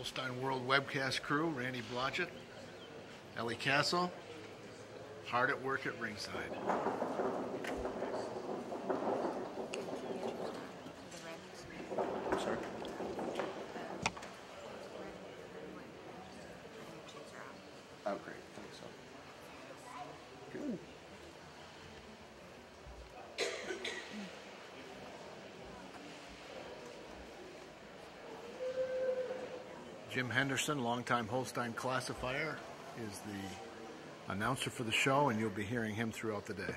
Holstein World webcast crew, Randy Blodgett, Ellie Castle, hard at work at ringside. Henderson, longtime Holstein classifier, is the announcer for the show, and you'll be hearing him throughout the day.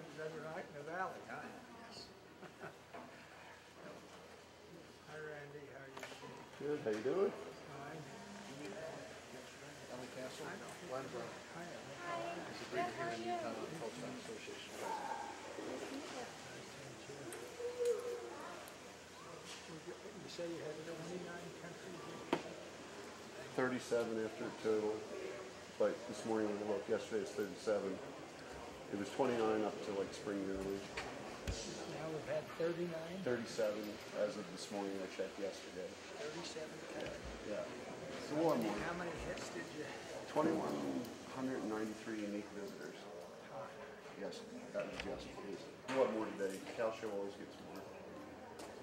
You survived another night in the valley, huh? Hi Randy, how you doing? Good. How you doing? Fine. Ellie Castle. I know. Glenbrook. Hi, It's a great to hear you Holstein Association You say you had twenty-nine countries? 37 after total. But this morning when I woke yesterday it's 37. It was 29 up to like spring early. Now we've had thirty-nine, 37 as of this morning. I checked yesterday. thirty-seven countries. Yeah. It's a lot more. How many hits did you? 2,193 unique visitors. Yes, that was yesterday. Lot more today. Cal Show always gets more.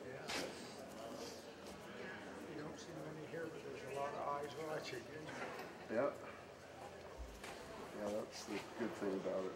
Yeah. You don't see many here, but there's a lot of eyes watching. Yeah. Yeah, that's the good thing about it.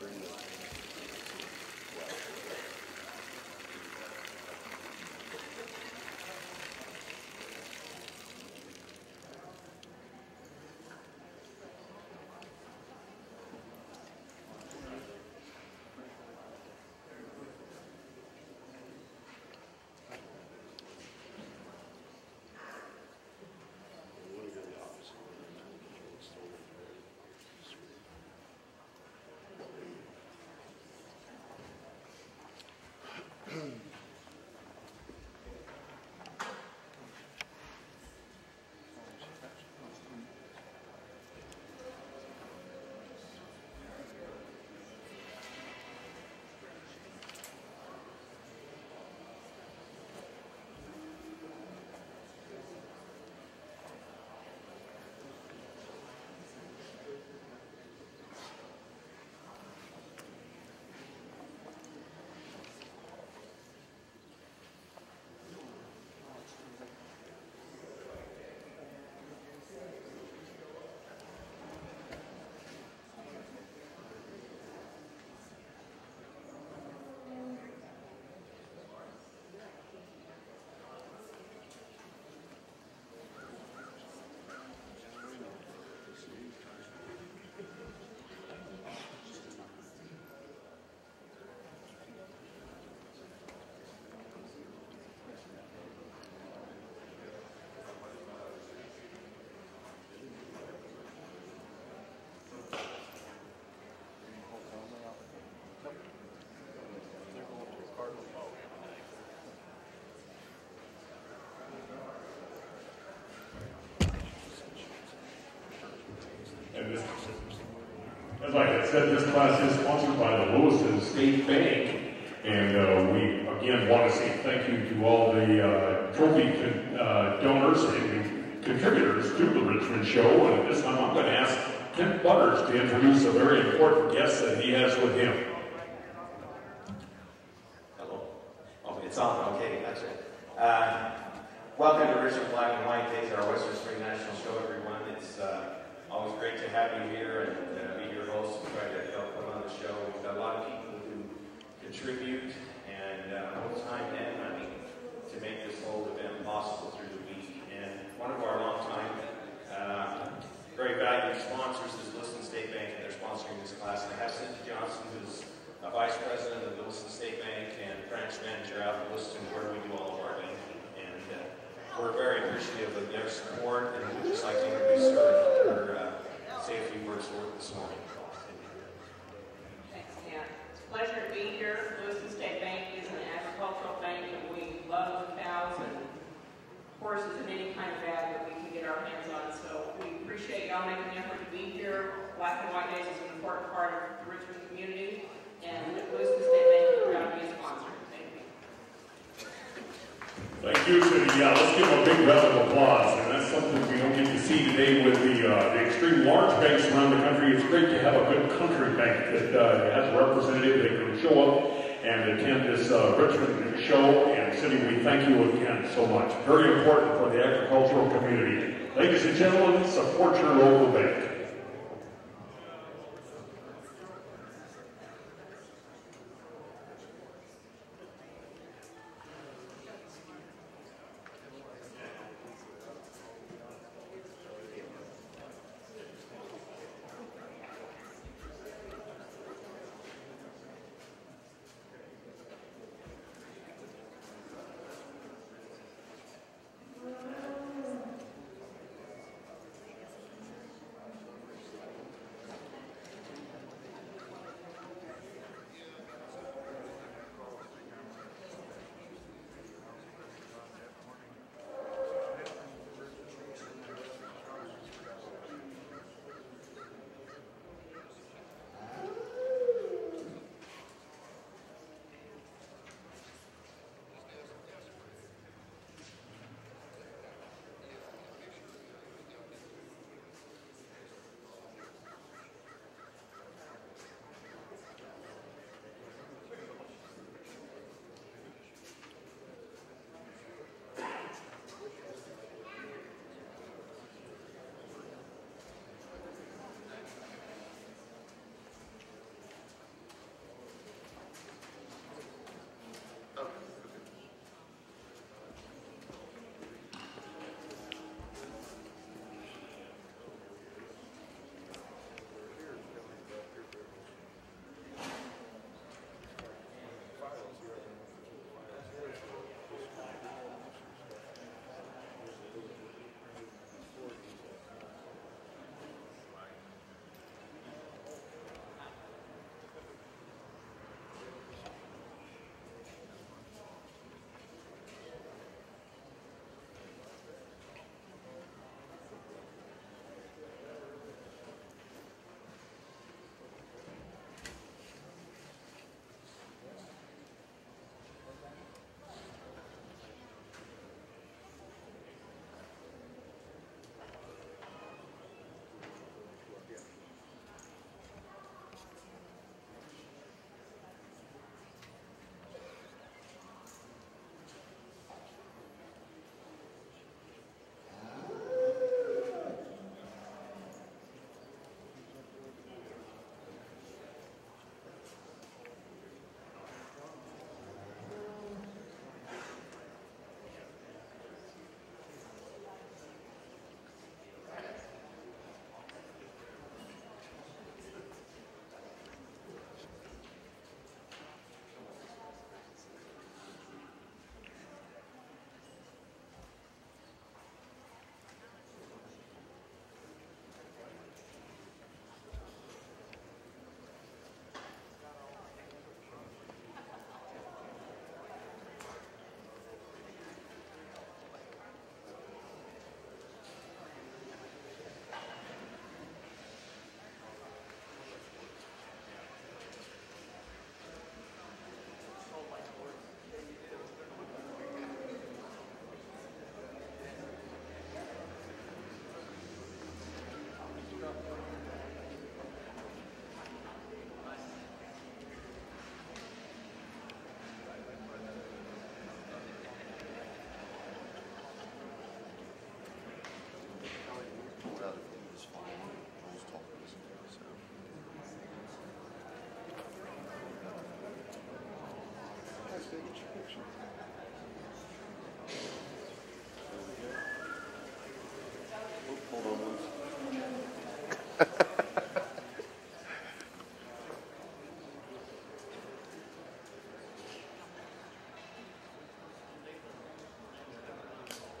veteran And as like I said, this class is sponsored by the Lewiston State Bank. And uh, we, again, want to say thank you to all the uh, trophy con- uh, donors and contributors to the Richmond Show. And at this time, I'm going to ask Kent Butters to introduce a very important guest that he has with him. Hello. Oh, it's on. Okay, that's it. Uh, welcome to Richmond Black and White Days, our Western Spring National Show, everyone. It's uh, always great to have you here and uh, be your host and try to help put on the show. We've got a lot of people who contribute and uh, both time and money to make this whole event possible through the week. And one of our longtime, uh, very valued sponsors is Lewiston State Bank, and they're sponsoring this class. And I have Cindy Johnson, who's a vice president of the Lewiston State Bank and branch manager out of Wilson, where we do all of our banking. And uh, we're very appreciative of her uh, a. It's pleasure to be here. Lewiston State Bank is an agricultural bank, and we love cows and horses and any kind of ag that we can get our hands on. So we appreciate y'all making the effort to be here. Black and White Days is an important part of the Richmond community, and Lewiston State Bank is proud to be a sponsor. Thank you. Thank you, Cindy. Yeah, let's give a big round of applause. And that's something we don't get to see today with the, uh, the extreme large banks around the country. It's great to have a good country bank that uh, has a representative that can show up and attend this uh, Richmond show. And Cindy, we thank you again so much. Very important for the agricultural community. Ladies and gentlemen, support your local bank.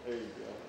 There you go.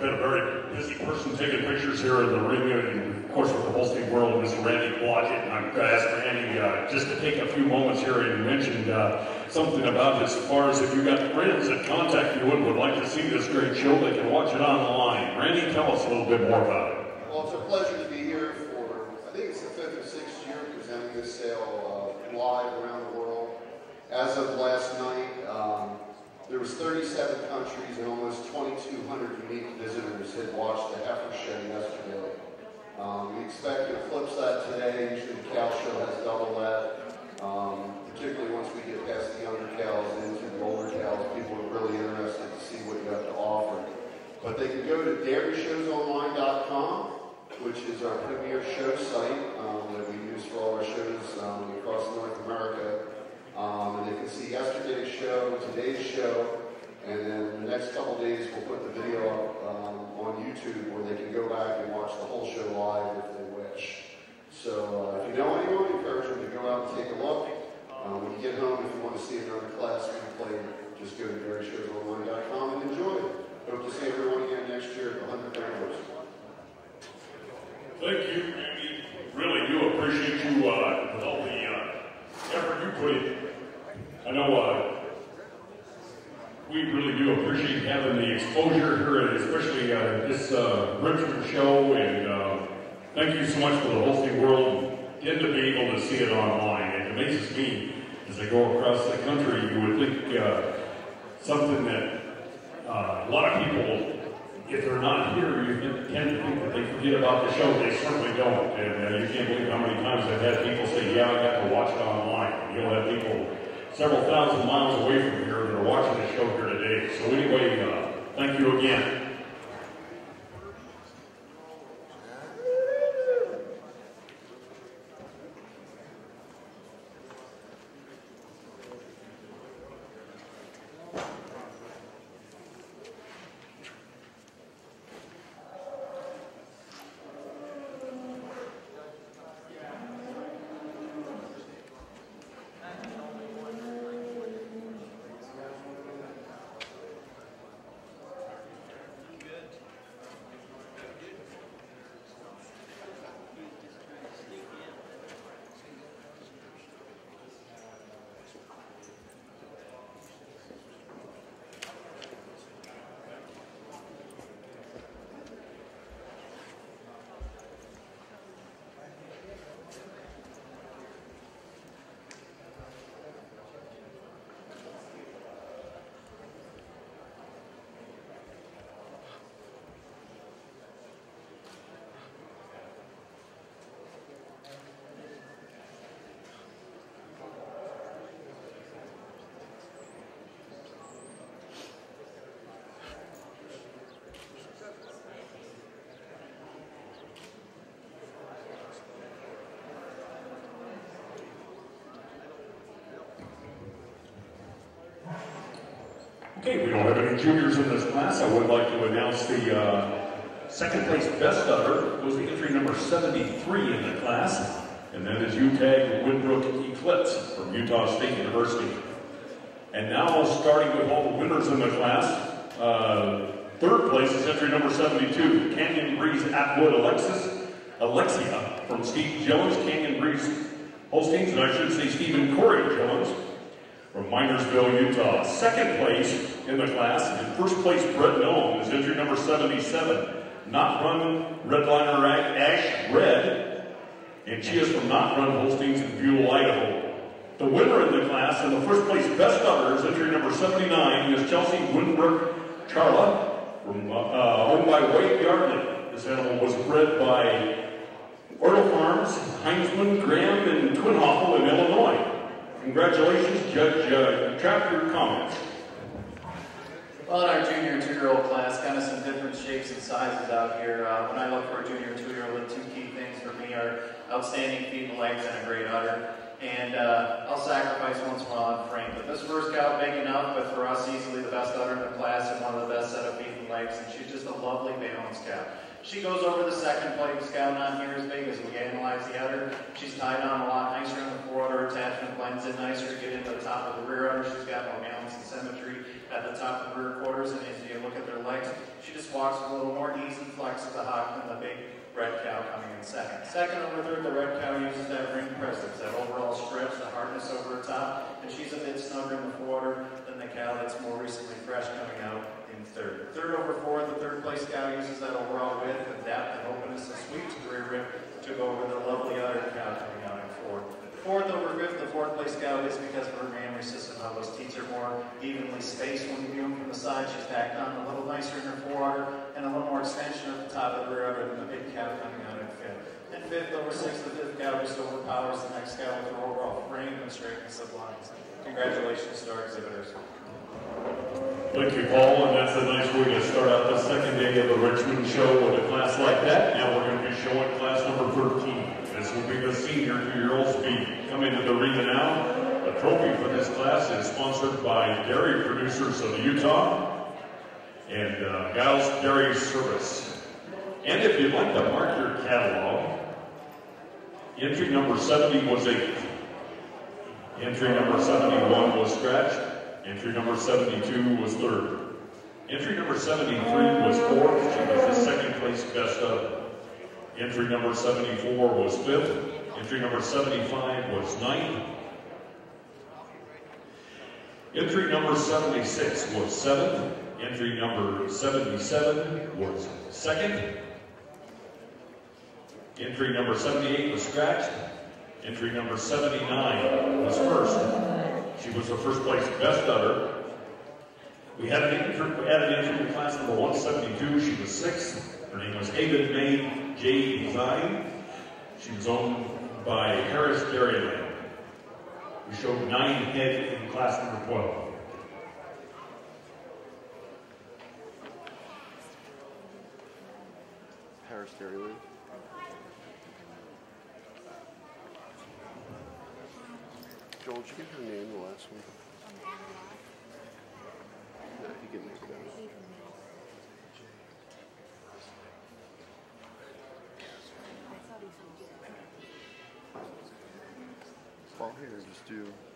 Been a very busy person taking pictures here in the ring, and of course with the Holstein World, Mr. Randy Blodgett. And I'm going to ask Randy uh, just to take a few moments here and mention uh, something about as far as if you've got friends that contact you and would like to see this great show, they can watch it online. Randy, tell us a little bit more about it. Well, it's a pleasure to be here for, I think it's the fifth or sixth year presenting this sale uh, live around the world. As of last night, um, there was 37 countries and almost 2,200 unique visitors had watched the heifer show yesterday. Um, we expect to eclipse that today. Usually the cow show has double that. Um, particularly once we get past the younger cows into the older cows, people are really interested to see what you have to offer. But they can go to dairyshowsonline.com, which is our premier show site um, that we use for all our shows um, across North America. Um, and they can see yesterday's show, today's show, and then the next couple days we'll put the video up um, on YouTube where they can go back and watch the whole show live if they wish. So uh, if you know anyone, encourage them to go out and take a look. Um, when you get home, if you want to see another class replay, just go to dairyshowsonline.com and enjoy it. Hope to see everyone again next year at the 100th anniversary. Thank you. Really do appreciate you uh, all the uh, effort you put in. I know uh, we really do appreciate having the exposure here, and especially uh, this uh, Richmond show. And uh, thank you so much for the Holstein World getting to be able to see it online. It amazes me as I go across the country. You would think uh, something that uh, a lot of people if they're not here, you tend to think that they forget about the show. They certainly don't. And uh, you can't believe how many times I've had people say, yeah, I got to watch it online. You'll have people several thousand miles away from here that are watching the show here today. So anyway, uh, thank you again. Okay, we don't have any juniors in this class. I would like to announce the uh, second place best udder was the entry number 73 in the class, and that is UTAG Windbrook Eclipse from Utah State University. And now, starting with all the winners in the class, uh, third place is entry number 72, Canyon Breeze Atwood Alexis, Alexia from Steve Jones, Canyon Breeze Holsteins, and I should say Stephen Corey Jones from Minersville, Utah. Second place in the class, and first place Brett Nolan is entry number 77, Not Run Redliner Ash Red, and she is from Not Run Holsteins in Buhl, Idaho. The winner in the class and the first place best udders, entry number 79, is Chelsea Windbrook Charla from uh, uh, owned by White Yardley. This animal was bred by Ortle Farms, Heinzman, Graham, and Twinhoffel in Illinois. Congratulations, Judge uh, Chapter comments. Well, in our junior two-year-old class, kind of some different shapes and sizes out here. Uh, when I look for a junior two-year-old, the two key things for me are outstanding feet and legs and a great udder. And uh, I'll sacrifice once in a while on frame. But this first cow, big enough, but for us, easily the best udder in the class and one of the best set of feet and legs. And she's just a lovely balanced cow. She goes over the second plate scout on here as big as we analyze the udder. She's tied on a lot nicer in the forudder attachment, blends in nicer get into the top of the rear udder. She's got more balance and symmetry at the top of rear quarters. And as you look at their legs, she just walks with a little more ease and flex of the hop than the big red cow coming in second. Second over third, the red cow uses that ring presence, that overall stretch, the hardness over the top, and she's a bit snugger in the quarter than the cow that's more recently fresh coming out in third. Third over fourth, the third place cow uses that overall width and depth and openness and sweep to the rear rib to go over the lovely other cow coming fourth. Over fifth, the fourth place cow is because of her mammary system, how those teats are more evenly spaced when you view them from the side. She's tacked on a little nicer in her forudder and a little more extension at the top of the rear udder than the big cow coming out in fifth. And fifth over sixth, the fifth cow just overpowers the next cow with her overall frame and straightness of lines. Congratulations to our exhibitors. Thank you, Paul, and that's a nice way to start out the second day of the Richmond show with a class like that. Now we're going to be showing class number 13. Will be the senior two-year-olds coming to the arena now. The trophy for this class is sponsored by Dairy Producers of Utah and uh, Giles Dairy Service. And if you'd like to mark your catalog, entry number 70 was 8. Entry number 71 was scratched. Entry number 72 was third. Entry number 73 was fourth. She was the second place best of. Entry number 74 was fifth. Entry number 75 was ninth. Entry number 76 was seventh. Entry number 77 was second. Entry number 78 was scratched. Entry number 79 was first. She was the first place best udder. We had an entry, an entry in class number 172. She was sixth. Her name was Haven May J. Design. She was owned by Harris Dairyland. We showed nine head in class number 12. Harris Dairyland. Joel, did you get her name the last one? No, you can make it out. Here,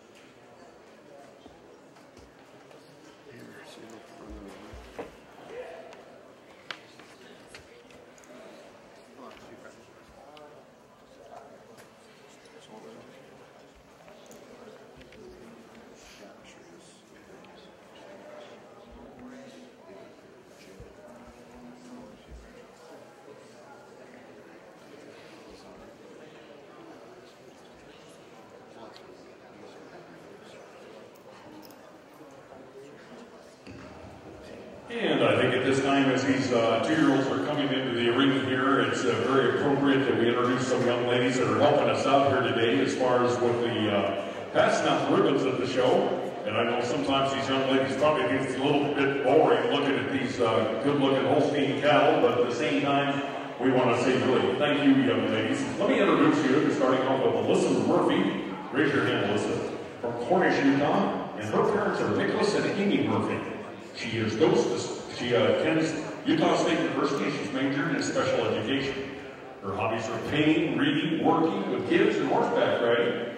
And I think at this time, as these uh, two-year-olds are coming into the arena here, it's uh, very appropriate that we introduce some young ladies that are helping us out here today as far as with the uh, passing out the ribbons at the show. And I know sometimes these young ladies probably think it's a little bit boring looking at these uh, good-looking Holstein cattle, but at the same time, we want to say really thank you, young ladies. Let me introduce you, starting off with Alyssa Murphy. Raise your hand, Alyssa. From Cornish, Utah. And her parents are Nicholas and Amy Murphy. She is goes she uh, attends Utah State University. She's majored in special education. Her hobbies are painting, reading, working with kids, and horseback riding.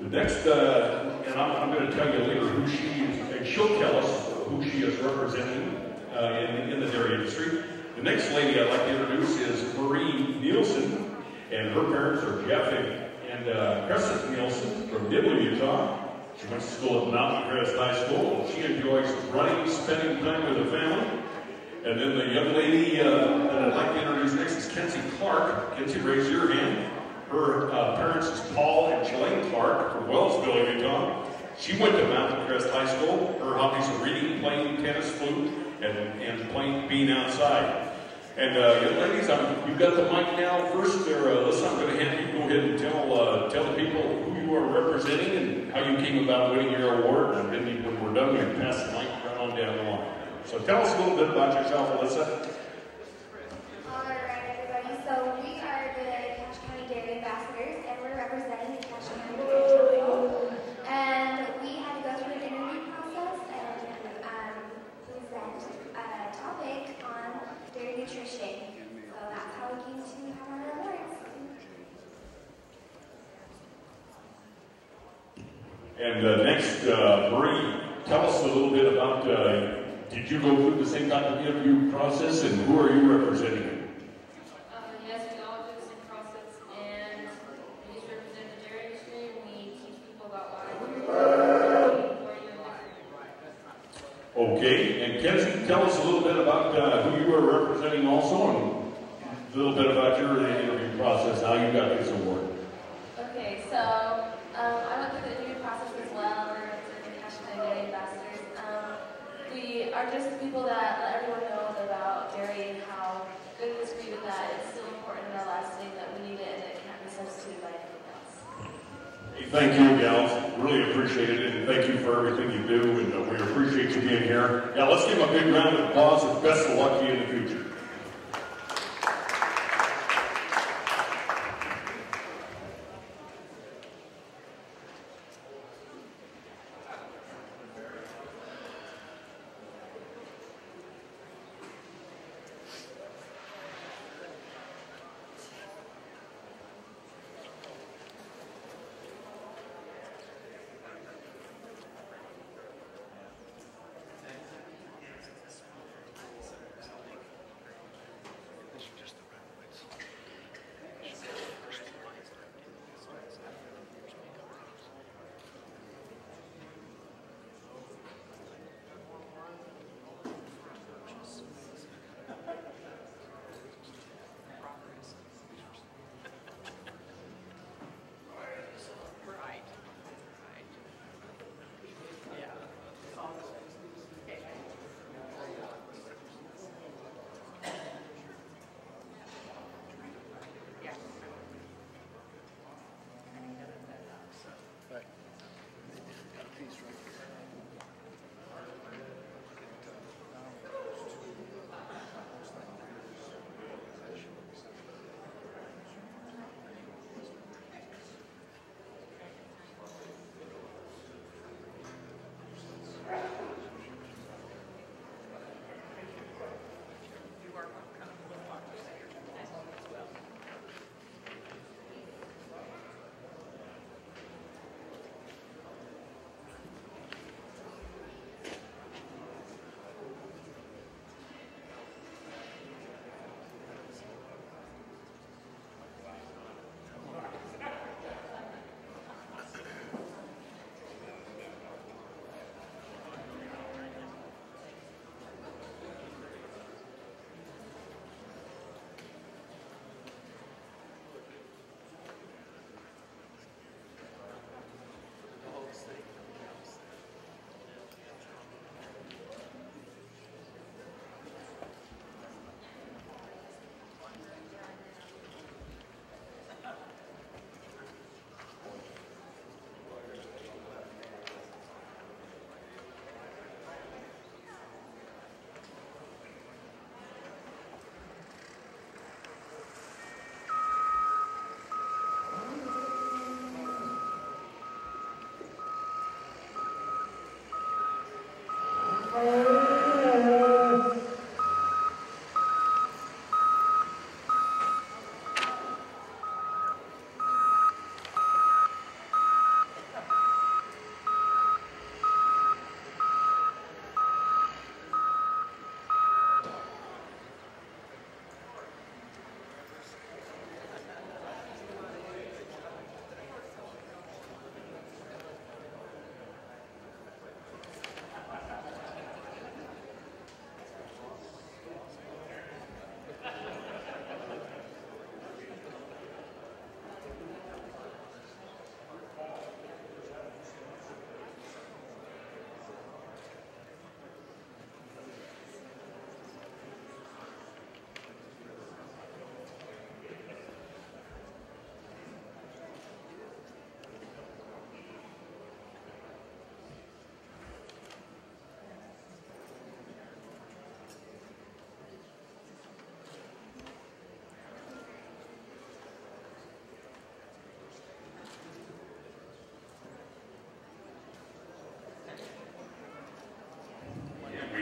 The next, uh, and I'm, I'm going to tell you later who she is, and she'll tell us who she is representing uh, in, in the dairy industry. The next lady I'd like to introduce is Marie Nielsen, and her parents are Jeff and, uh, Crescent Nielsen from Nibley, Utah. She went to school at Mountain Crest High School. She enjoys running, spending time with. And then the young lady uh, that I'd like to introduce next is Kenzie Clark. Kenzie, raise your hand. Her uh, parents is Paul and Jelaine Clark from Wellsville, Utah. She went to Mountain Crest High School. Her hobbies are reading, playing tennis, flute, and, and playing, being outside. And uh, young ladies, I'm, you've got the mic now. First, there, uh, I'm going to have you go ahead and tell uh, tell the people who you are representing and how you came about winning your award. And then when we're done, we can pass the mic right on down the line. So tell us a little bit about yourself, Alyssa. All right, everybody. So we are the Cache County Dairy Ambassadors, and we're representing the Cache County Dairy And we had to go through an interview process and um, present a topic on dairy nutrition. So that's how we came to have our awards. And uh, next, uh, Marie, tell us a little bit about, uh, did you go through the same kind of interview process and who are you representing? Uh, yes, we all do the same process, and we just represent the dairy industry, and we teach people about why dairy is for you and Okay, and Kenzie, tell us a little bit about uh, who you are representing also and a little bit about your interview process, how you got this award. Okay, so um, I went through the interview process as well. We're representing the Cache County Dairy Ambassadors. Um, we are just people that let everyone know about dairy and how good it is for you and that it's still important in our lives today that we need it and it can't be substituted by anything else. Hey, Thank you, gals. Really appreciate it, and thank you for everything you do, and uh, we appreciate you being here. Now, let's give a big round of applause and best of luck to you in the future.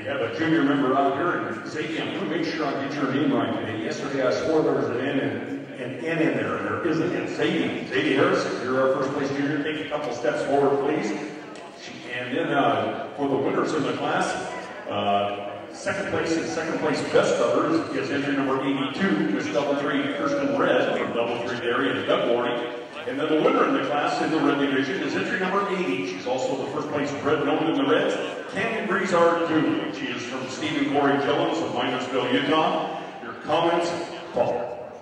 Have a junior member out here, and Zadie, I'm going to make sure I get your name right today. Yesterday I swore there was an N and an N in there, and there isn't. It's Zadie. Zadie Harrison, you're our first place junior. Take a couple steps forward, please. And then uh, for the winners in the class, uh, second place and second place best others is entry number 82, Miss Double Three Kirsten Red from Double Three Dairy and Duck Warning. And then the winner in the class in the red division is entry number 80. She's also the first place bred known in the Reds, Candy Breezard II. She is from Stephen Corey Jones of Minersville, Utah. Your comments, Paul.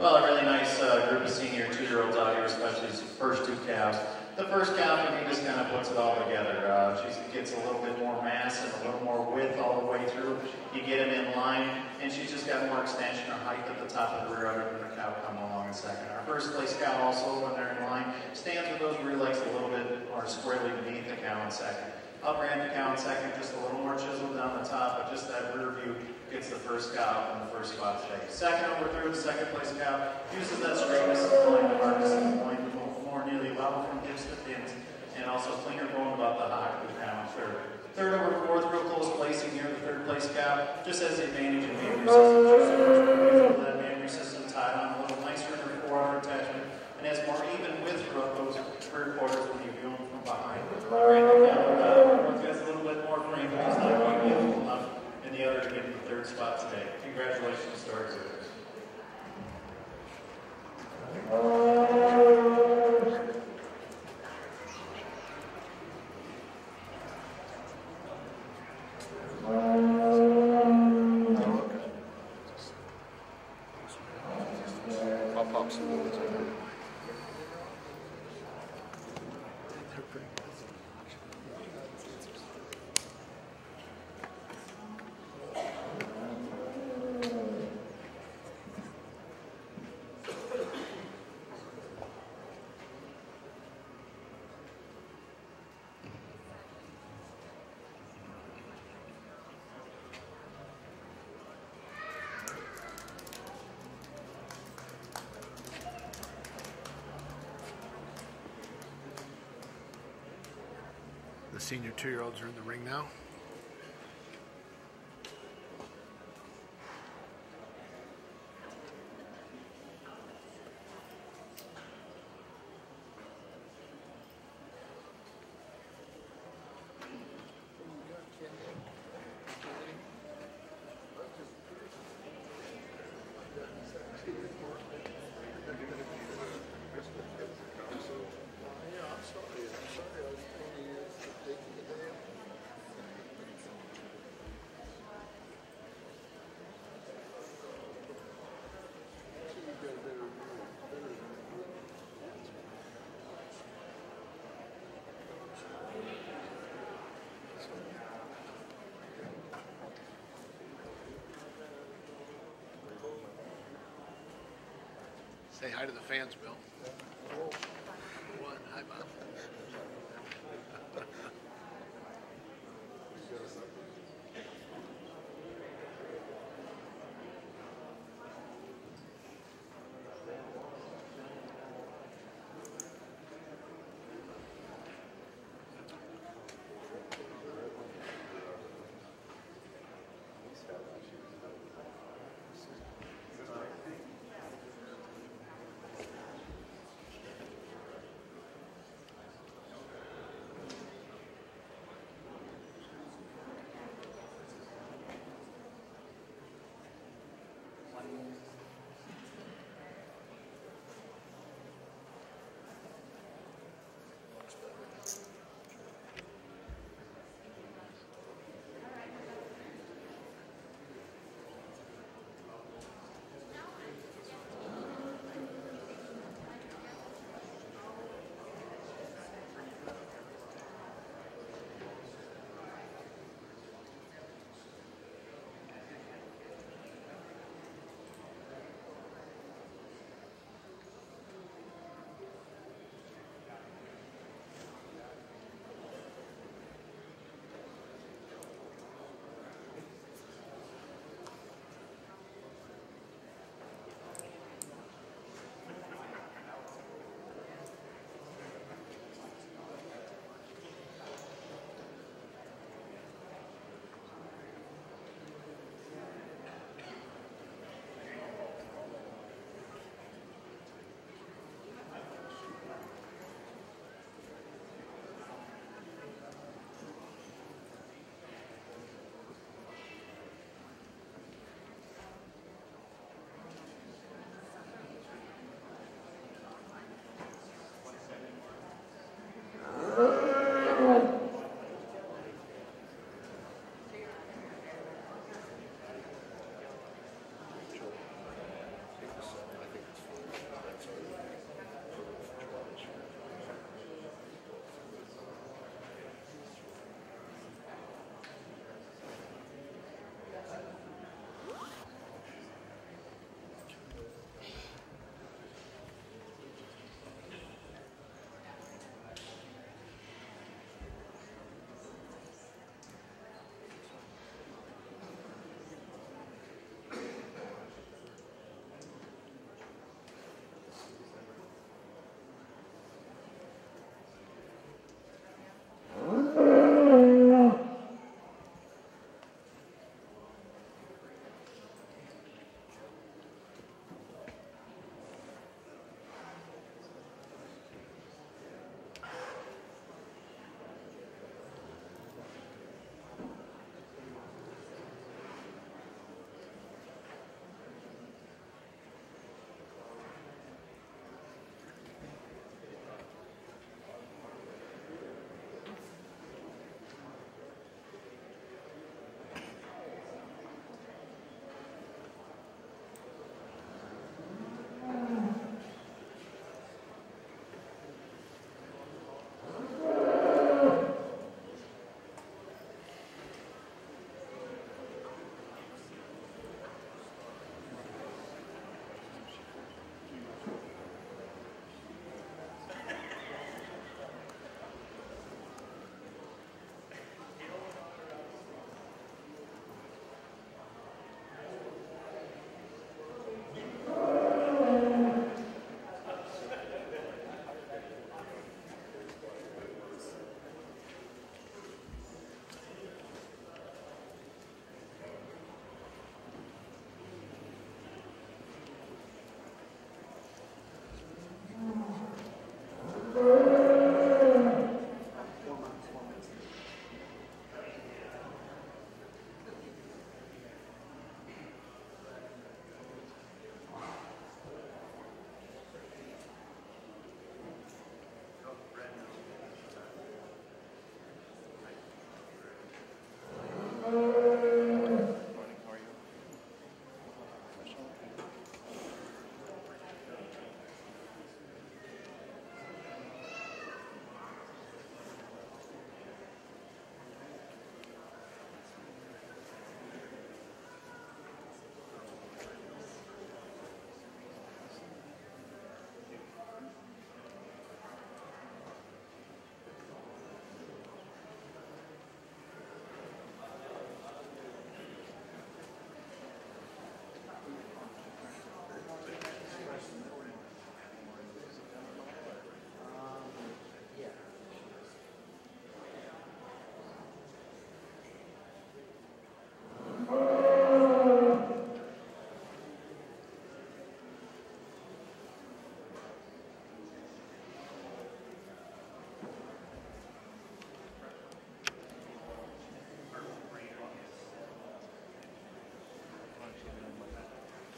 Well, a really nice uh, group of senior two-year-olds out here, especially these first two calves. The first for me just kind of puts it all together. Uh, she gets a little bit more mass and a little more width all the way through. You get them in line, and she's just got more extension or height at the top of the rear udder than the cow coming along in second. Our first place cow also, when they're in line, stands with those rear legs a little bit more squarely beneath the cow in second. Upper cow second, just a little more chiseled down the top, but just that rear view gets the first cow in the first spot today. Second over third, the second place cow uses that straightness of the line, the hardness of the line, more nearly level from hips to pins, and also cleaner bone about the hock of the cow in third. Third over fourth, real close placing here, the third place cow, just has the advantage of mammary system. That mammary system tied on a little nicer in her forearm and has more even width throughout those rear quarters when you view them from behind. Right now, uh, has a little bit more frame, but he's not quite beautiful enough in the other to get the spot today. Congratulations to our exhibitors. The senior two-year-olds are in the ring now. Say hi to the fans, Bill. Uh-oh.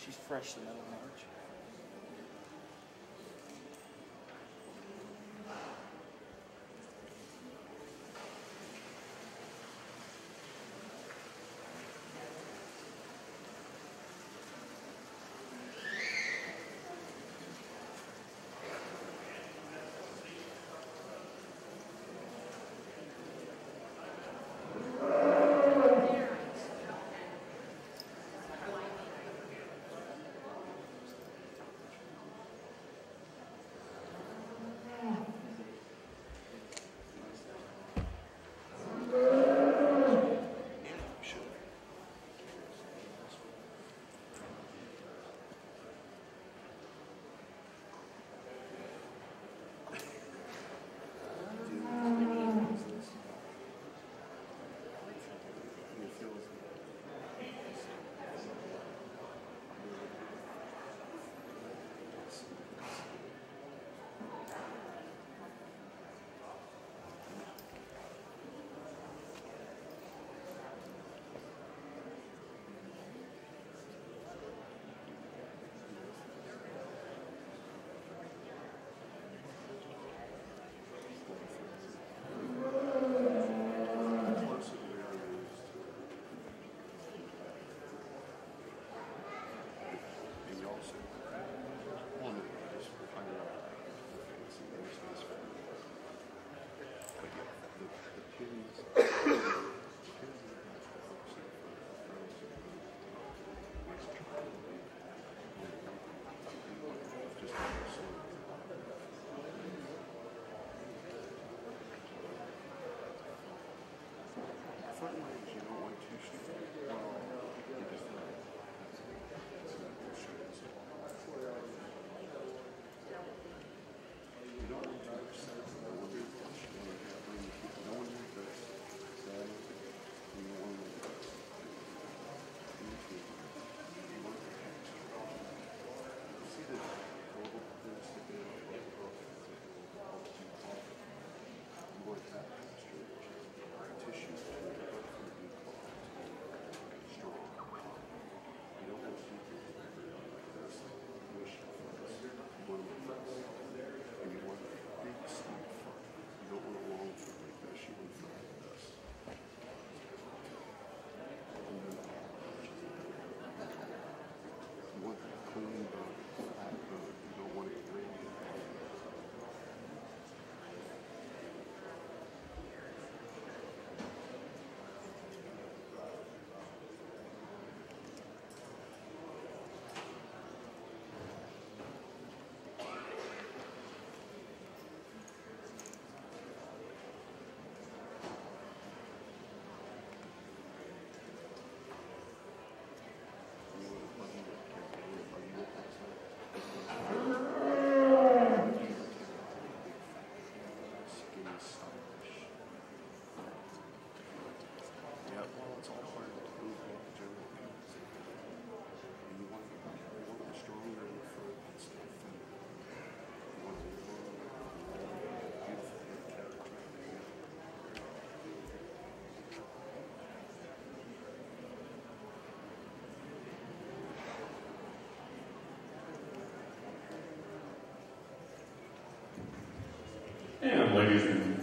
She's fresh the middle of March. And ladies and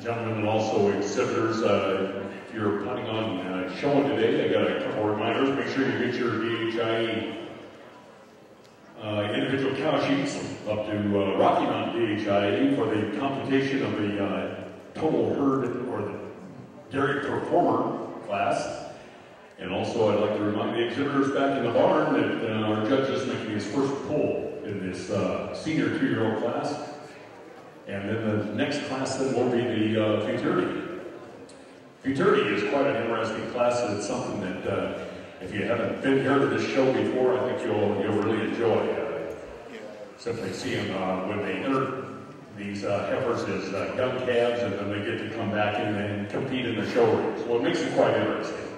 gentlemen, and also exhibitors, uh, you're planning on uh, showing today, I got a couple reminders. Make sure you get your DHIA uh, individual count sheets up to uh, Rocky Mountain DHIA for the computation of the uh, total herd or the dairy performer class. And also, I'd like to remind the exhibitors back in the barn that uh, our judge is making his first poll in this uh, senior two-year-old class. And then the next class then will be the uh, futurity. Futurity is quite an interesting class, and it's something that uh, if you haven't been here to this show before, I think you'll you'll really enjoy. Uh, simply seeing uh, when they enter these uh, heifers as uh, young calves, and then they get to come back and, and compete in the show ring. So it makes it quite interesting.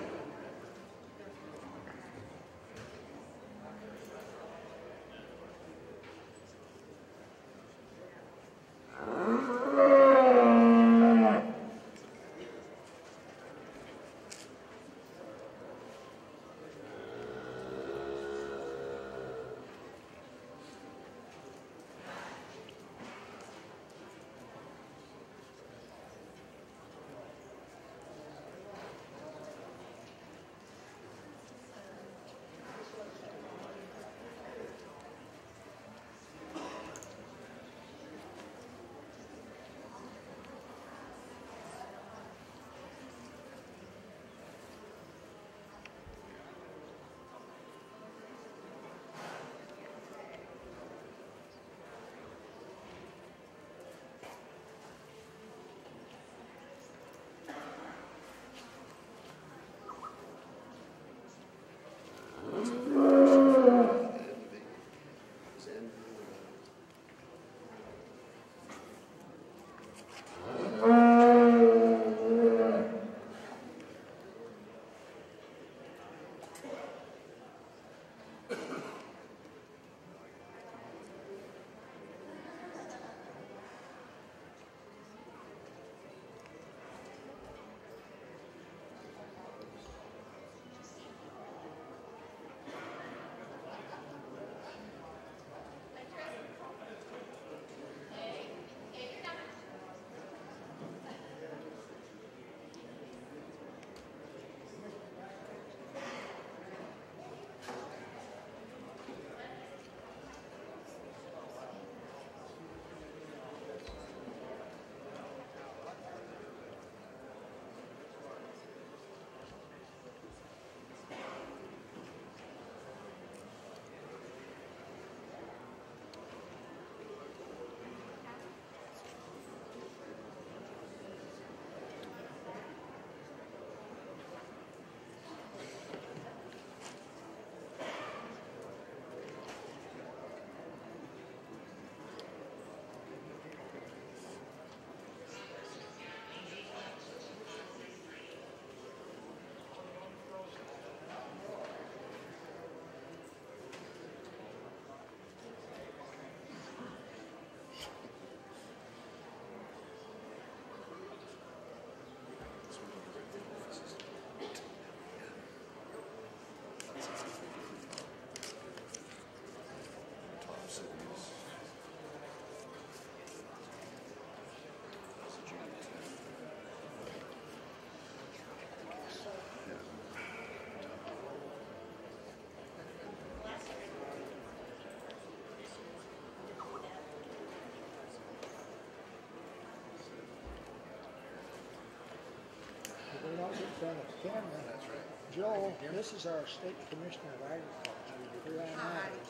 Front of the camera. That's right. Joel, this is our state commissioner of agriculture. Here I Hi. am.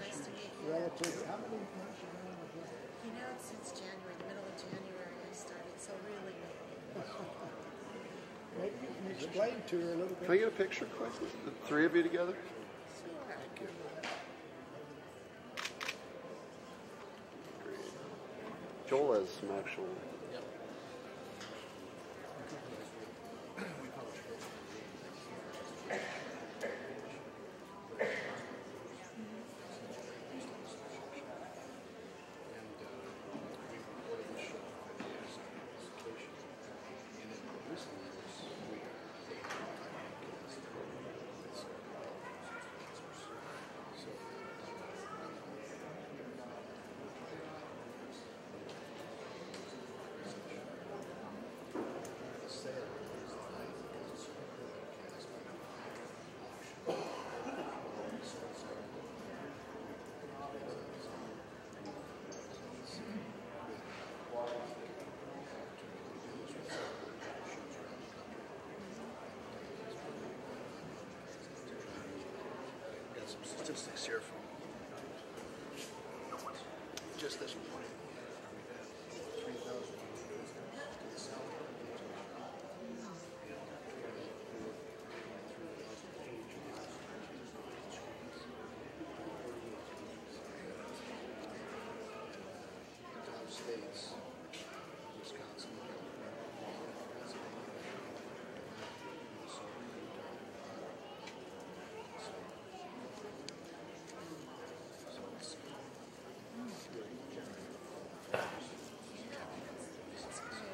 Nice to meet you. Relative, how many months you been on the job? You know, since January, the middle of January, I started, so really. Maybe you can explain to her a little bit. Can I get a picture quick? The three of you together? Sure. Joel has some actual. Statistics here from just this morning. States, Wisconsin,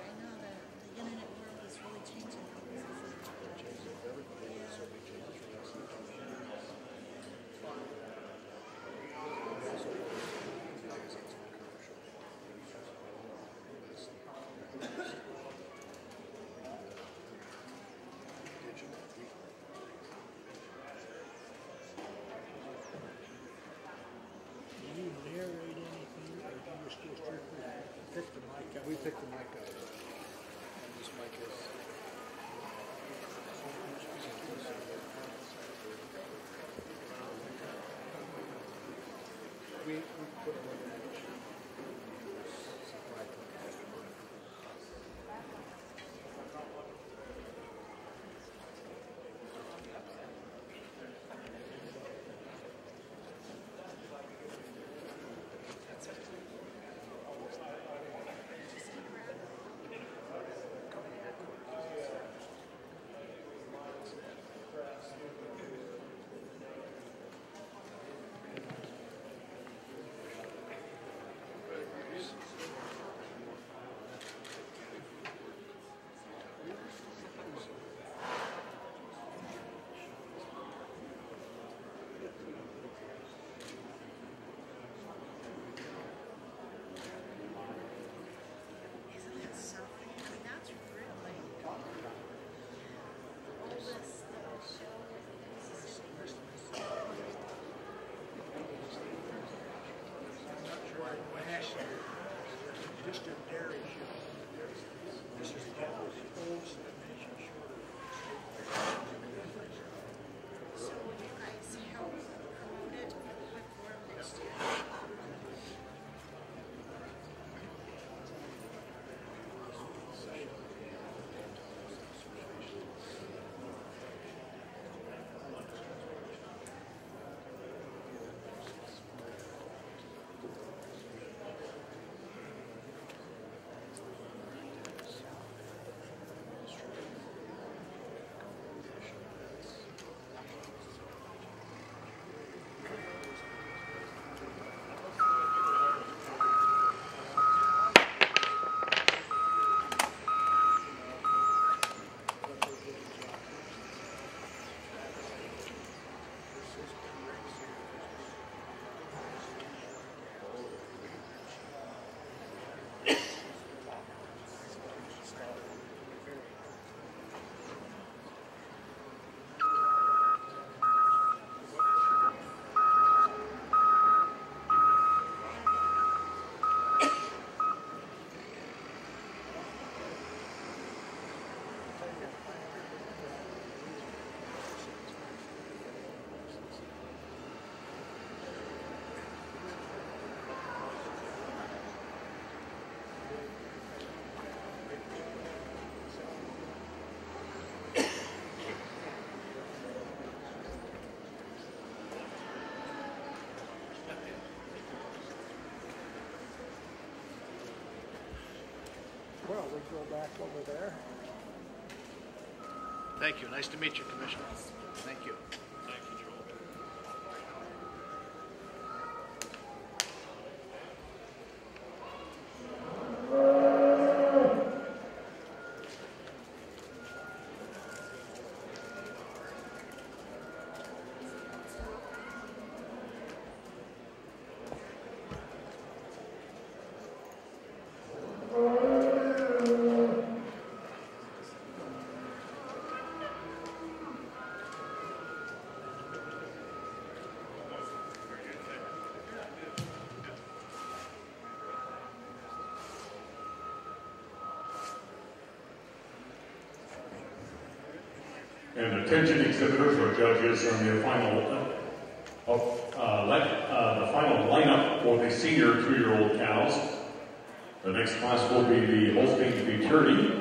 I know that the internet world is really changing. Do you narrate anything, or do you just just strictly pick We picked the mic up. And this mic is. Um, we, we put Just a dairy show. This is the oldest we go back over there. Thank you. Nice to meet you, Commissioner. Thank you. And attention exhibitors or judges on your final uh, let, uh, the final lineup for the senior two-year-old cows. The next class will be the Holstein Futurity.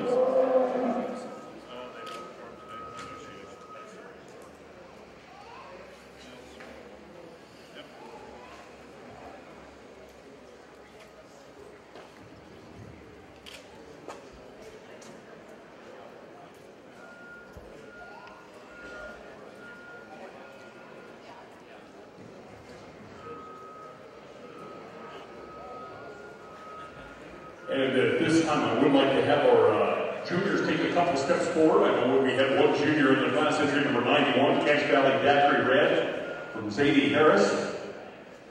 And at this time, I would like to have our uh, juniors take a couple steps forward. I know we have one junior in the class, entry number 91, Cache Valley Daiquiri Red from Zadie Harris.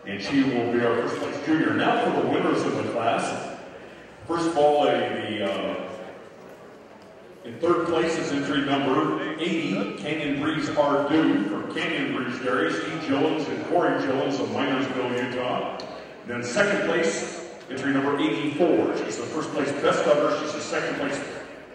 And she will be our first place junior. Now for the winners of the class. First of all, the, uh, in third place is entry number 80, Canyon Breeze Ardu from Canyon Breeze Dairy, Steve Jillens and Corey Jillens of Minersville, Utah. Then second place, entry number 84. She's the first place best cover. She's the second place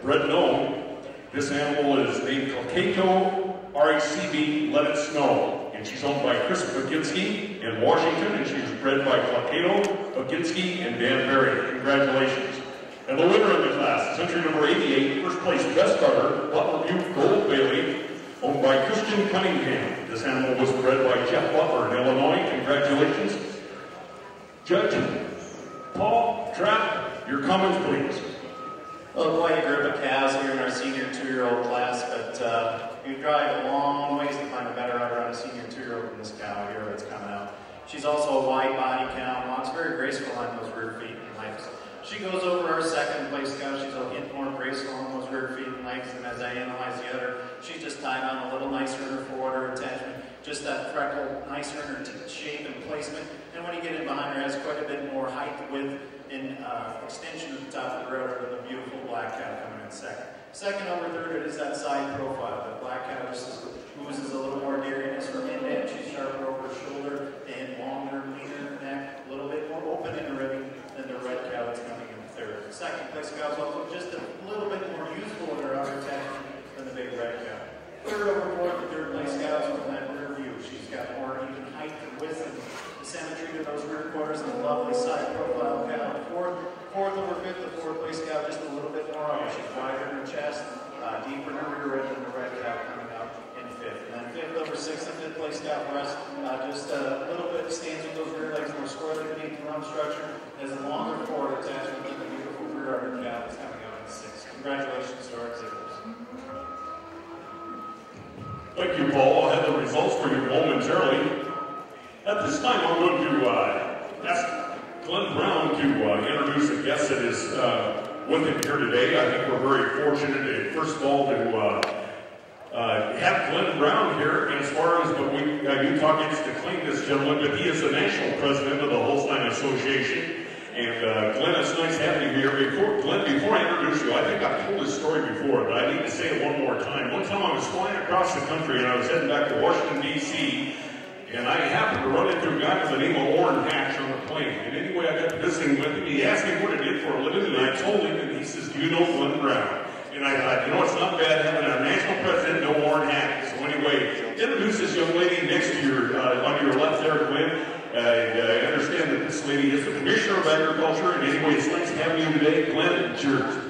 bred known. This animal is named Kalkato RACB Let It Snow. And she's owned by Chris Baginski in Washington, and she's bred by Kalkato, Baginski, and Dan Berry. Congratulations. And the winner of the class is entry number 88, first place best cover, Butlerview Gold Bailey, owned by Christian Cunningham. This animal was bred by Jeff Butler in Illinois. Congratulations. Judge, Paul, Trap, your comments, please. Well, quite a group of cows here in our senior two-year-old class, but uh, you drive a long ways to find a better udder on a senior two-year-old than this cow here that's coming out. She's also a wide body cow, walks very graceful on those rear feet and legs. She goes over our second place cow. She's a hint more graceful on those rear feet and legs, and as I analyze the udder, she's just tied on a little nicer in her forward attachment, just that freckle nicer in her shape and placement. And when you get in behind her, has quite a bit more height, width, and uh, extension at the top of the road with a beautiful black cow coming in second. Second over third, it is that side profile. The black cow just oozes a little more dairiness from end to end. She's sharper over her shoulder and longer, leaner neck, a little bit more open the ribbing than the red cow that's coming in third. Second place cow's also just a little bit more useful in her outer attachment than the big red cow. Third over fourth, the third place cow's from that rear view. She's got more even height and width and the symmetry to those rear quarters and a lovely side profile cow. Fourth, fourth over fifth, the fourth place cow just a little bit more on. She's wider in her chest, uh, deeper in her rear end than the red cow coming out in fifth. And then fifth over sixth and fifth place cow for us, uh, just a little bit stands with those rear legs more squarely beneath the rump structure, has a longer forward attachment than the beautiful rear udder cow that's coming out in sixth. Congratulations to our exhibitors. Thank you, Paul. I'll have the results for you momentarily. At this time, I'm going to uh, ask Glenn Brown to uh, introduce a guest that is uh, with him here today. I think we're very fortunate, first of all, to uh, uh, have Glenn Brown here. And as far as what we, uh, Utah gets to claim this gentleman, but he is the national president of the Holstein Association. And uh, Glenn, it's nice having you here. Before, Glenn, before I introduce you, I think I've told this story before, but I need to say it one more time. One time I was flying across the country and I was heading back to Washington, D.C., and I happened to run into a guy by the name of Orrin Hatch on the plane. And anyway, I got visiting with him. He asked me what I did for a living, and I told him, and he says, Do you know Glenn Brown? And I thought, you know, it's not bad having our national president know Orrin Hatch. So anyway, introduce this young lady next to your, uh, on your left there, Glenn. Uh, I understand that this lady is the Commissioner of Agriculture, and anyway, it's nice having you today. Glenn, it's yours.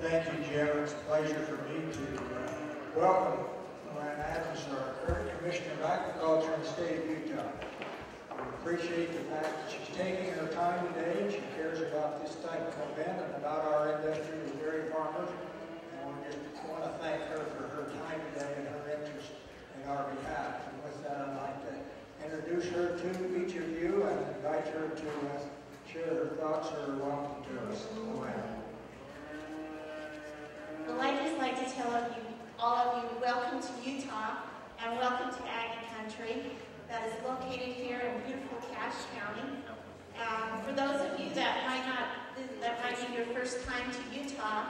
Thank you, Jim. It's a pleasure for me to uh, welcome LuAnn Adams, our current Commissioner of Agriculture in the state of Utah. We appreciate the fact that she's taking her time today she cares about this type of event and about our industry as dairy farmers. And we just want to thank her for her time today and her interest in our behalf. And with that, I'd like to introduce her to each of you and invite her to uh, share her thoughts or welcome to us. I'd just like to tell of you, all of you, welcome to Utah and welcome to Aggie Country that is located here in beautiful Cache County. Um, for those of you that might not, that might be your first time to Utah,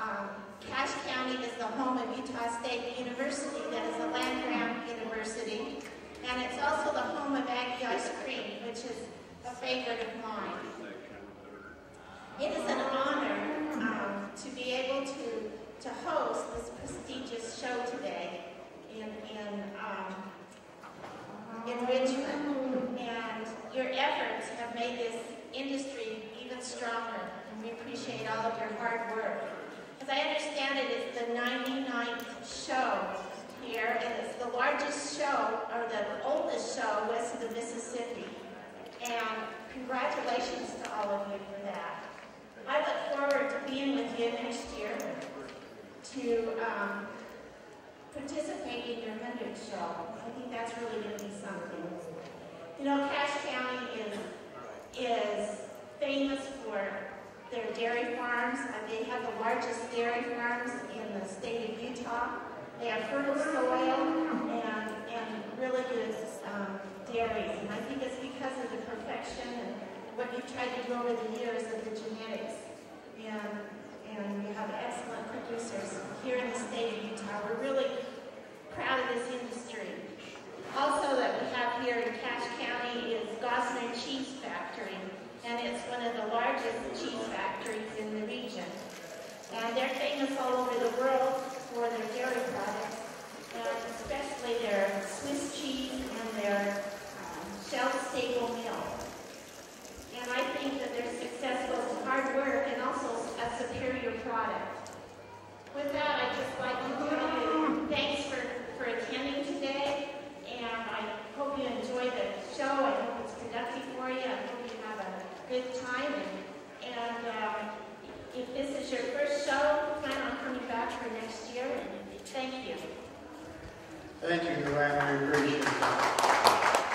um, Cache County is the home of Utah State University, that is a land-grant university, and it's also the home of Aggie Ice Cream, which is a favorite of mine. It is an honor um, to be able to, to host this prestigious show today in, in, um, in Richmond. And your efforts have made this industry even stronger, and we appreciate all of your hard work. As I understand it, it's the 99th show here, and it's the largest show, or the oldest show west of the Mississippi. And congratulations to all of you for that. I look forward to being with you next year to um, participate in your 100th show. I think that's really going to be something. You know, Cache County is, is famous for their dairy farms. and They have the largest dairy farms in the state of Utah. They have fertile soil and, and really good um, dairies. And I think it's because of the perfection and what you've tried to do over the years of the genetics. And, and we have excellent producers here in the state of Utah. We're really proud of this industry. Also that we have here in Cache County is Gossner Cheese Factory, and it's one of the largest cheese factories in the region. And they're famous all over the world for their dairy products, and especially their Swiss cheese and their um, shelf-stable milk. And I think that their success goes to hard work and also superior product. With that, I'd just like to tell you thanks for, for attending today, and I hope you enjoy the show. I hope it's productive for you. I hope you have a good time. And, and um, if this is your first show, plan on coming back for next year. And thank you. Thank you, Joanne. We appreciate it.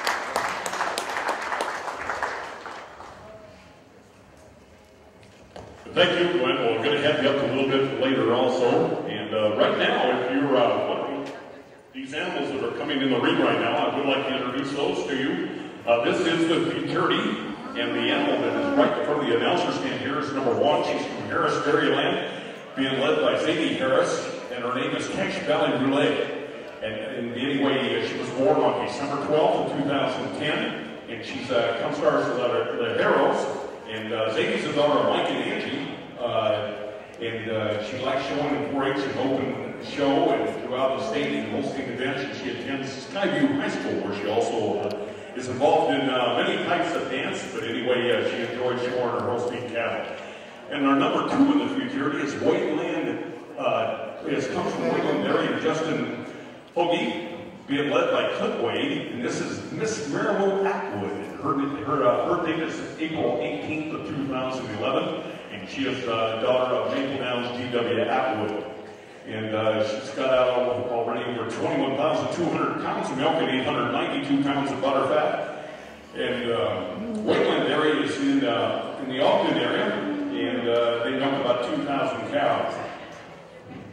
Thank you. Well, we're going to have you up a little bit later also. And uh, right now, if you're uh, these animals that are coming in the ring right now, I would like to introduce those to you. Uh, this is the futurity, and the animal that is right in front of the announcer stand here is number one. She's from Harris Dairyland, being led by Zadie Harris, and her name is Cache Valley Roulette. And, and anyway, she was born on December 12th of 2010, and she's uh, comes stars of the, Heroes. And uh, Zadie's the daughter of Mike and Angie, uh, and uh, she likes showing in 4-H and open show and throughout the state and hosting. And she attends Skyview High School, where she also uh, is involved in uh, many types of dance. But anyway, she enjoys showing her Holstein cattle. And our number two in the future is Whiteland. Uh, it comes from Whiteland area, Justin Hoagie, being led by Clint Wade, and this is Miss Maribel Atwood. Her, her uh, birthday is April 18th of 2011, and she is the uh, daughter of Maple Downs G.W. Atwood. And uh, she's got out already over 21,200 pounds of milk and 892 pounds of butter fat. And uh, Wadeland Dairy is in, uh, in the Ogden area, and uh, they milk about 2,000 cows.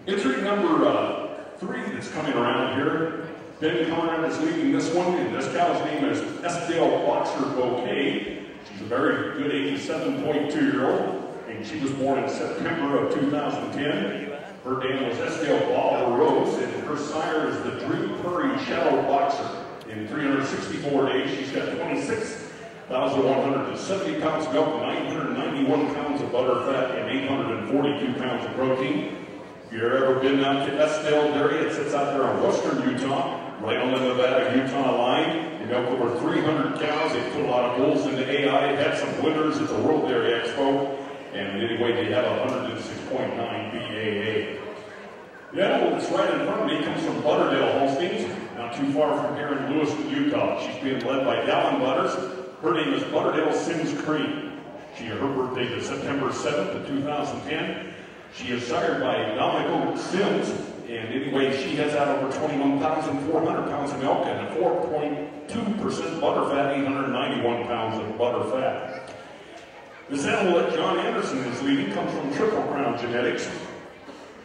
Entry number uh, three that's coming around here Ben Conrad is leading this one, and this cow's name is Estelle Boxer Bouquet. She's a very good 87.2 year old, and she was born in September of 2010. Her name was Estelle Ball Rose, and her sire is the Drew Prairie Shadow Boxer. In 364 days, she's got 26,170 pounds of milk, 991 pounds of butter fat, and 842 pounds of protein. If you've ever been out to Estelle Dairy, it sits out there in western Utah right on the Nevada-Utah line. You know, over 300 cows. They put a lot of bulls into AI. It had some winners at the World Dairy Expo. And anyway, they have 106.9 BAA. The animal that's right in front of me comes from Butterdale Holsteins, not too far from here in Lewiston, Utah. She's being led by Dallin Butters. Her name is Butterdale Sims Cream. She, her birthday is September 7th of 2010. She is sired by Dominic Sims, and anyway, she has out over 21,400 pounds of milk and 4.2% butter fat, 891 pounds of butter fat. This animal that John Anderson is leading comes from Triple Crown Genetics.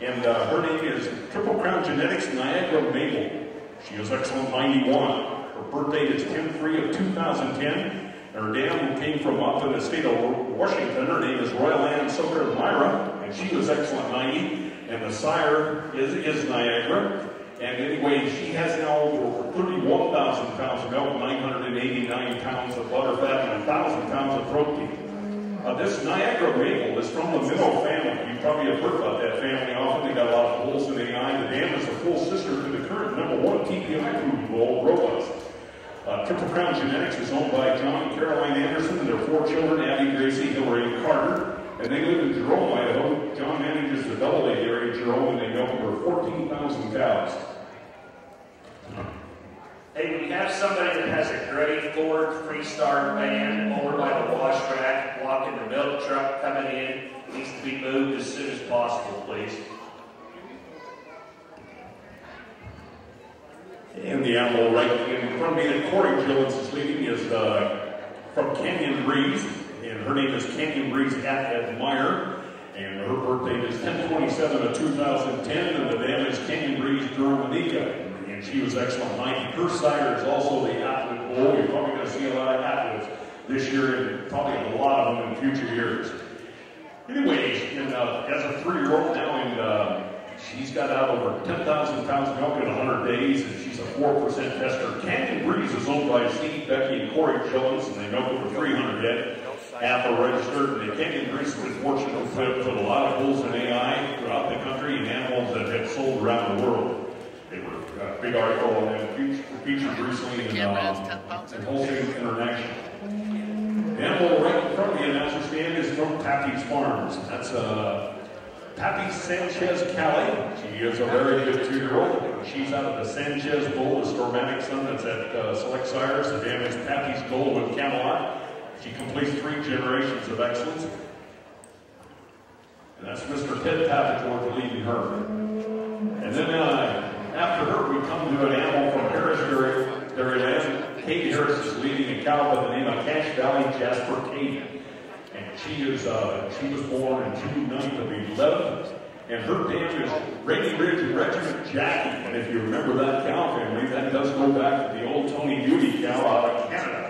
And uh, her name is Triple Crown Genetics Niagara Maple. She is excellent 91. Her birth date is 10-3 of 2010. And her dam came from up in the state of Washington. Her name is Royal Ann Soker Myra, and she was excellent 90 and the sire is, is Niagara. And anyway, she has now over 31,000 pounds of milk, 989 pounds of butter fat, and 1,000 pounds of protein. Uh, this Niagara maple is from the minnow family. You probably have heard about that family often. They got a lot of holes in the eye. The dam is a full sister to the current number one TPI food bowl, Robust. Uh, Triple Crown Genetics is owned by John and Caroline Anderson and their four children, Abby, Gracie, Hillary, and Carter. And they live in Jerome, Idaho. John manages the Double A Dairy in Jerome, and they milk over 14,000 cows. Hey, we have somebody that has a gray Ford Freestar van over by the wash rack, blocking the milk truck coming in. Needs to be moved as soon as possible, please. And the animal right in front of me that Corey Gillens is leading is uh, from Canyon Breeze, her name is Canyon Breeze at Meyer, and her birthday is 1027 of 2010, and the dam is Canyon Breeze Durhamanica, and she was excellent. Her sire is also the athlete. Bull. You're probably going to see a lot of athletes this year, and probably a lot of them in future years. Anyways, and, uh, as a three-year-old now, and uh, she's got out over 10,000 pounds of milk in 100 days, and she's a 4% tester. Canyon Breeze is owned by Steve, Becky, and Corey Jones, and they milk over 300 head. Are registered, and the has been fortunate to put, a lot of bulls in AI throughout the country and animals that have sold around the world. They were a big article on them featured, recently in, uh, in Holstein International. The animal right in front of the announcer stand is from Pappy's Farms. That's uh, Pappy Sanchez Cali. She is a very good two-year-old. She's out of the Sanchez Bull, the Stormatic son that's at uh, Select Sires. The dam is Pappy's Gold with Camelot. She completes three generations of excellence. And that's Mr. Ted Papagor leading her. And then uh, after her, we come to an animal from Harris Dairy, Dairyland. Kate Harris is leading a cow by the name of Cache Valley Jasper Kate. And she is uh, she was born in June 9th of 11. And her dam is Rainy Ridge Regiment Jackie. And if you remember that cow family, that does go back to the old Tony Beauty cow out of Canada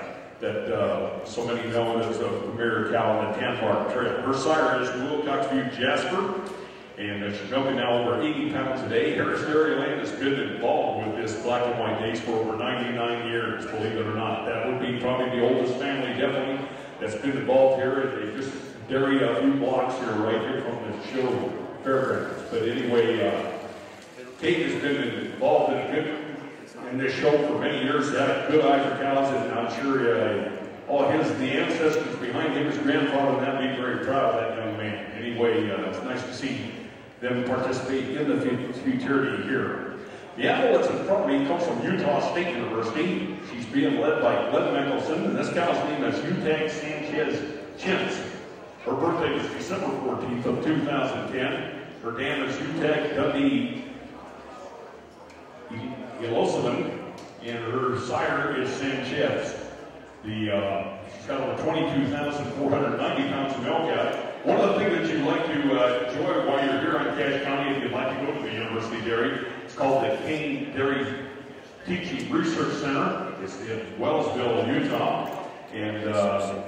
that uh, so many know as a premier cow the Tanbark Trail. Her sire is Wilcox View Jasper. And uh, she's milking now over 80 pounds a day. Harris Dairyland has been involved with this black and white days for over 99 years, believe it or not. That would be probably the oldest family, definitely, that's been involved here. They just dairy a few blocks here, right here from the show fairgrounds. But anyway, uh, Kate has been involved in a good in this show for many years. Had a good eye for cows, and I'm sure all his the ancestors behind him, his grandfather, and that'd be very proud of that young man. Anyway, uh, it's nice to see them participate in the futurity here. The that's in front of me comes from Utah State University. She's being led by Glenn Mickelson, and this cow's name is Utah Sanchez Chintz. Her birthday is December 14th of 2010. Her dam is Utah Dundee Yellowstone, and her sire is Sanchez. The, uh, she's got over 22,490 pounds of milk out. One of the things that you'd like to uh, enjoy while you're here on Cache County, if you'd like to go to the University of Dairy, it's called the Caine Dairy Teaching Research Center. It's in Wellsville, Utah, and uh,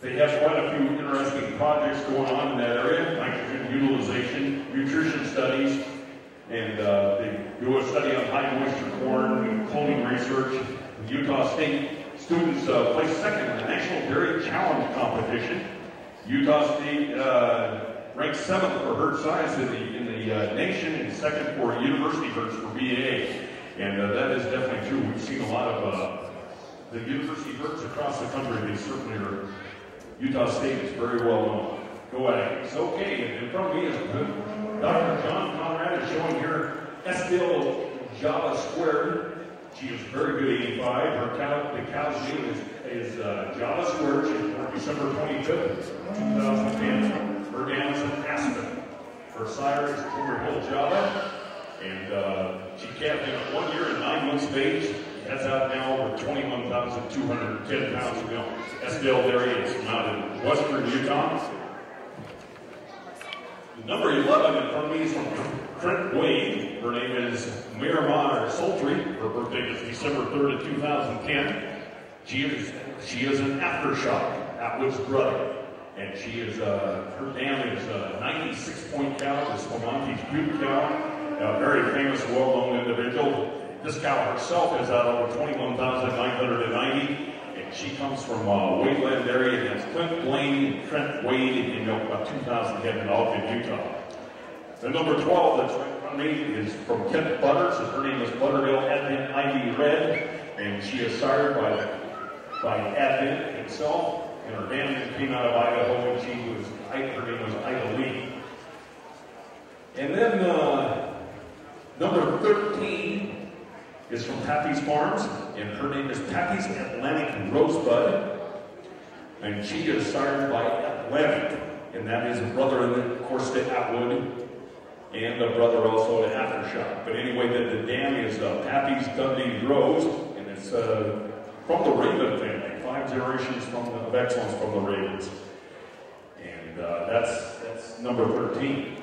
they have quite a few interesting projects going on in that area, nitrogen utilization, nutrition studies, and uh, they do a study on high moisture corn and cloning research. Utah State students uh, placed second in the National Dairy Challenge competition. Utah State uh, ranked seventh for herd size in the in the uh, nation and second for university herds for BA. And uh, that is definitely true. We've seen a lot of uh, the university herds across the country. They certainly are. Utah State is very well known. Go ahead. It's okay. In front of me is Dr. John Conrad is showing here Estil Java Squared. She is very good at 85. Her cow, the is, is uh, Java Squared. She was December 25th, 2010. Her dam is in Aspen. Her sire is Timber Hill Java. And uh, she calved in a one year and nine months of age. Has out now over 21,210 pounds of milk. Dairy is not in western Utah. Number 11 in front of me is from Trent Wade. Her name is Miramar Sultry. Her birthday is December 3rd of 2010. She is she is an aftershock, Atwood's brother. And she is, uh, her dam is a 96 point cow, this Lamonti's Butte cow, a very famous, well known individual. This cow herself is out over 21,990, and And she comes from uh, Wadeland Dairy and has Clint Blaine and Trent Wade and about 2,000 head in Ogden, Utah. The number 12 that's right in front of me is from Kent Butters, her name is Butterdale Advent Ivy Red, and she is sired by, by Advent himself, and her family came out of Idaho, and she was, her name was Ida Lee. And then uh, number 13 is from Pappy's Farms, and her name is Pappy's Atlantic Rosebud, and she is sired by Atlantic, and that is a brother of course, to Atwood, and a brother also to Aftershock. But anyway, the, the dam is uh, Pappy's Dundee Rose, and it's uh, from the Raven family, five generations from the, of excellence from the Ravens. And uh, that's, that's number 13.